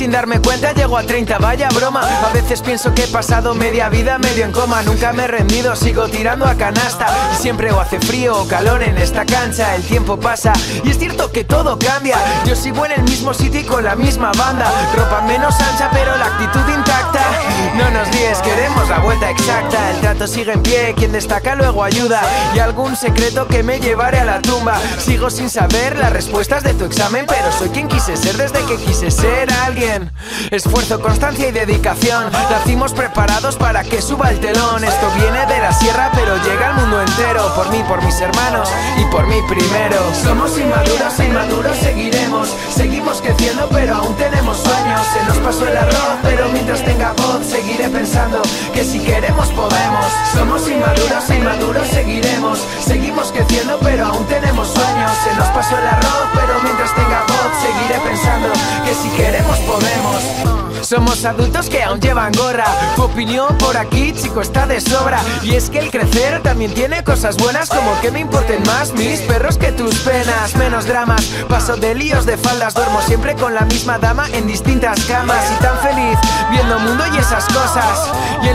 sin darme cuenta llego a 30, vaya broma. A veces pienso que he pasado media vida medio en coma. Nunca me he rendido, sigo tirando a canasta. Y siempre o hace frío o calor en esta cancha. El tiempo pasa y es cierto que todo cambia. Yo sigo en el mismo sitio y con la misma banda. Ropa menos ancha, pero la actitud intacta. No nos líes, queremos la vuelta exacta. El trato sigue en pie, quien destaca luego ayuda. Y algún secreto que me llevaré a la tumba. Sigo sin saber las respuestas de tu examen, pero soy quien quise ser desde que quise ser alguien. Esfuerzo, constancia y dedicación. Nacimos preparados para que suba el telón. Esto viene de la sierra, pero llega al mundo entero. Por mí, por mis hermanos y por mí primero. Somos inmaduros e inmaduros seguiremos. Seguimos creciendo, pero aún tenemos sueños. Seguimos creciendo, pero aún tenemos sueños. Se nos pasó el arroz, pero mientras tenga voz, seguiré pensando que si queremos podemos. Somos adultos que aún llevan gorra. Tu opinión por aquí, chico, está de sobra. Y es que el crecer también tiene cosas buenas, como que me importen más mis perros que tus penas. Menos dramas, paso de líos de faldas, duermo siempre con la misma dama en distintas camas. Y tan feliz viendo mundo y esas cosas.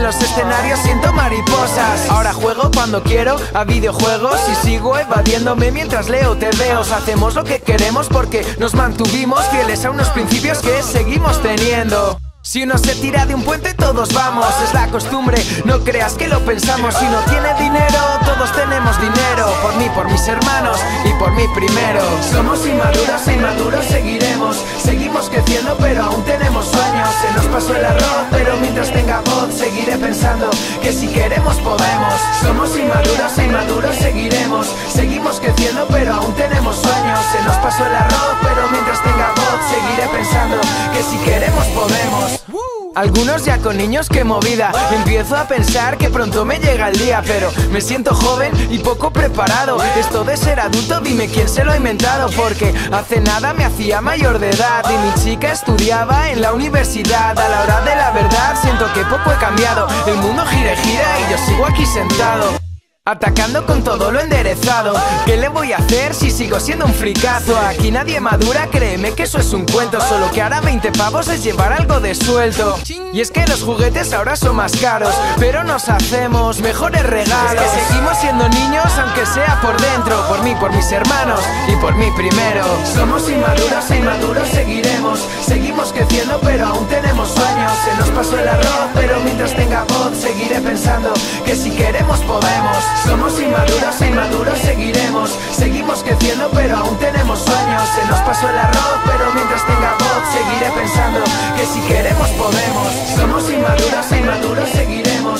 Los escenarios siento mariposas. Ahora juego cuando quiero a videojuegos y sigo evadiéndome mientras leo TVOs. Hacemos lo que queremos porque nos mantuvimos fieles a unos principios que seguimos teniendo. Si uno se tira de un puente todos vamos, es la costumbre, no creas que lo pensamos, si no tiene dinero, todos tenemos dinero, por mí, por mis hermanos y por mí primero. Somos inmaduros e inmaduros seguiremos, seguimos creciendo pero aún tenemos pasó el arroz, pero mientras tenga voz seguiré pensando que si queremos podemos. Algunos ya con niños que movida. Empiezo a pensar que pronto me llega el día Pero me siento joven y poco preparado. Esto de ser adulto dime quién se lo ha inventado Porque hace nada me hacía mayor de edad Y mi chica estudiaba en la universidad. A la hora de la verdad siento que poco he cambiado. El mundo gira y gira y yo sigo aquí sentado Atacando con todo lo enderezado. ¿Qué le voy a hacer si sigo siendo un fricazo? Aquí nadie madura, créeme que eso es un cuento. Solo que ahora 20 pavos es llevar algo de suelto. Y es que los juguetes ahora son más caros Pero nos hacemos mejores regalos. Que seguimos siendo niños aunque sea por dentro. Por mí, por mis hermanos y por mí primero. Somos inmaduros e inmaduros seguiremos. Seguimos creciendo pero aún tenemos sueños. Se nos pasó el arroz que si queremos podemos. Somos inmaduros e inmaduros seguiremos. Seguimos creciendo pero aún tenemos sueños. Se nos pasó el arroz pero mientras tenga voz Seguiré pensando que si queremos podemos. Somos inmaduros e inmaduros seguiremos.